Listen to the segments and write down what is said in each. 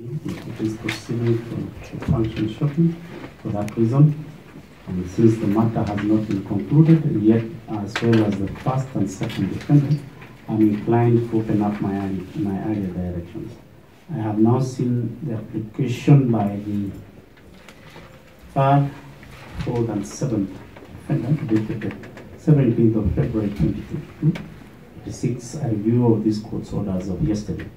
It is proceeding to function shortly for that reason. And since the matter has not been concluded, yet as well as the first and second defendant, I'm inclined to open up my, my earlier directions. I have now seen the application by the third, fourth, and seventh defendant dated seventeenth of February twenty twenty-two. It seeks a review of this court's orders of yesterday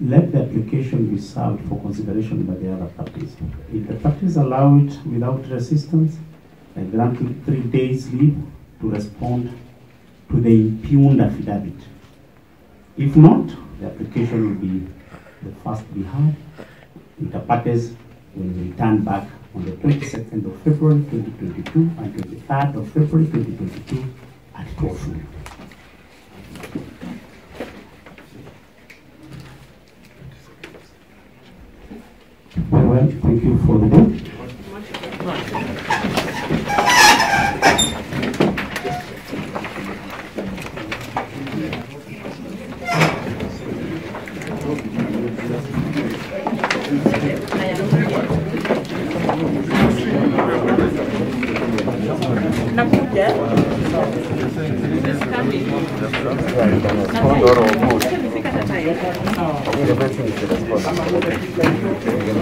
let the application be served for consideration by the other parties. If the parties allow it without resistance, I grant three days leave to respond to the impugned affidavit. If not, the application will be the first be heard. Inter parties will return back on the 22nd of February 2022 and 23rd of February 2022 at 12. farewell. Thank you for the day. Здорово, будет.